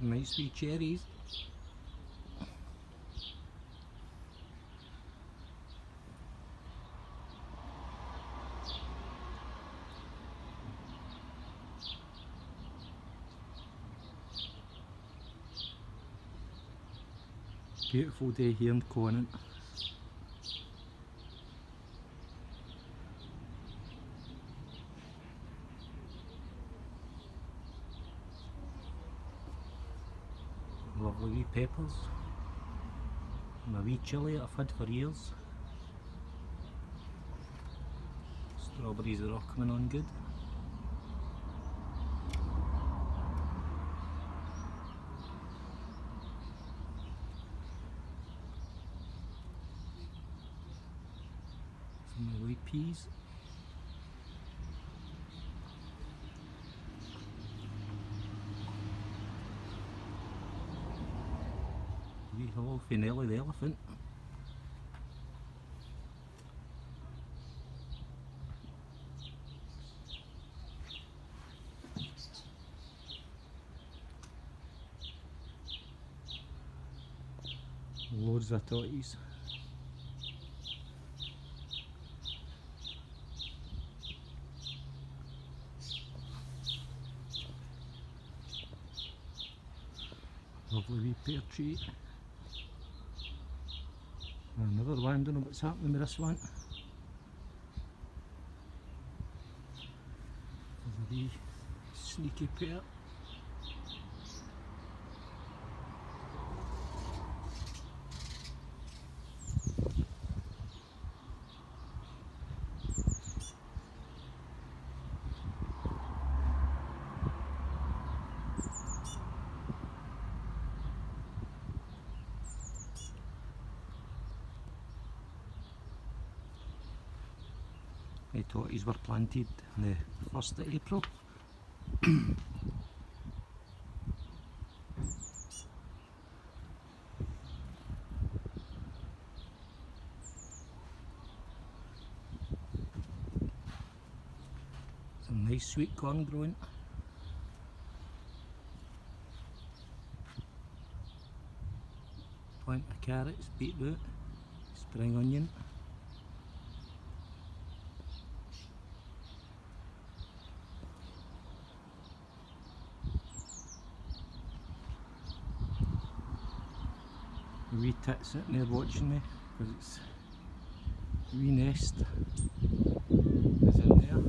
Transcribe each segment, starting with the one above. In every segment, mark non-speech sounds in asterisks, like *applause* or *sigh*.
Some nice wee cherries. Beautiful day here in Conant. Lovely wee peppers. A wee chilli that I've had for years. Strawberries are all coming on good. Some the white peas. Hello Finelli the elephant. Loads of tortoise. Lovely wee pear tree. Another one, don't know what's happening with this one. There's a wee sneaky pear. The tortoises were planted on the 1st of April. Some nice sweet corn growing. Plant of carrots, beetroot, spring onion. Wee tit sitting there watching me because it's wee nest is in there.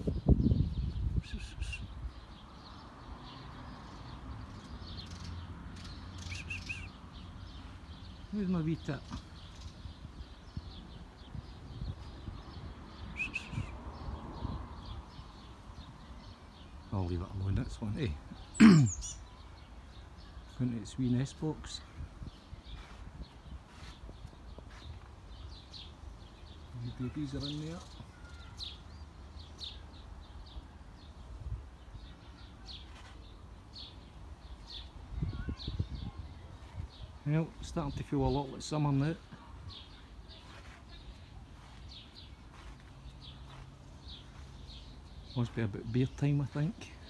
Where's my wee tit? I'll leave it alone, that's one, eh? *coughs* Going to its wee nest box. The babies are in there. Well, starting to feel a lot like summer now. Must be about beer time I think.